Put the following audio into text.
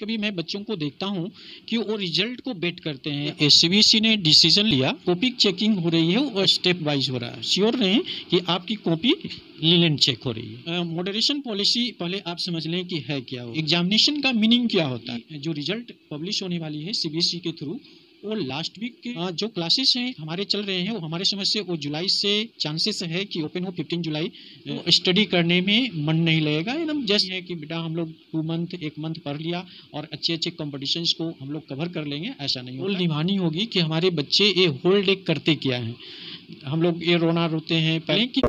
कभी मैं बच्चों को देखता हूँ कि वो रिज़ल्ट को बेट करते हैं। सीबीएसई ने डिसीज़न लिया कॉपी चेकिंग हो रही है और स्टेप वाइज हो रहा है। श्योर रहें कि आपकी कॉपी लीलेंट चेक हो रही है। मॉडरेशन पॉलिसी पहले आप समझ लें कि है क्या एग्जामिनेशन का मीनिंग क्या होता है? जो रिज़ल्ट पब्लिश होने वाली है सीबीएसई के थ्रू वो लास्ट वीक के जो क्लासेस हैं हमारे चल रहे हैं वो हमारे समझ से वो जुलाई से चांसेस है कि ओपन हो फिफ्टीन जुलाई स्टडी करने में मन नहीं लगेगा। जस्ट है कि बेटा हम लोग टू मंथ एक मंथ पढ़ लिया और अच्छे अच्छे कॉम्पिटिशन को हम लोग कवर कर लेंगे ऐसा नहीं होल निभानी होगी कि हमारे बच्चे ये होल्ड एक करते क्या हैं। हम लोग ये रोना रोते हैं पहले कि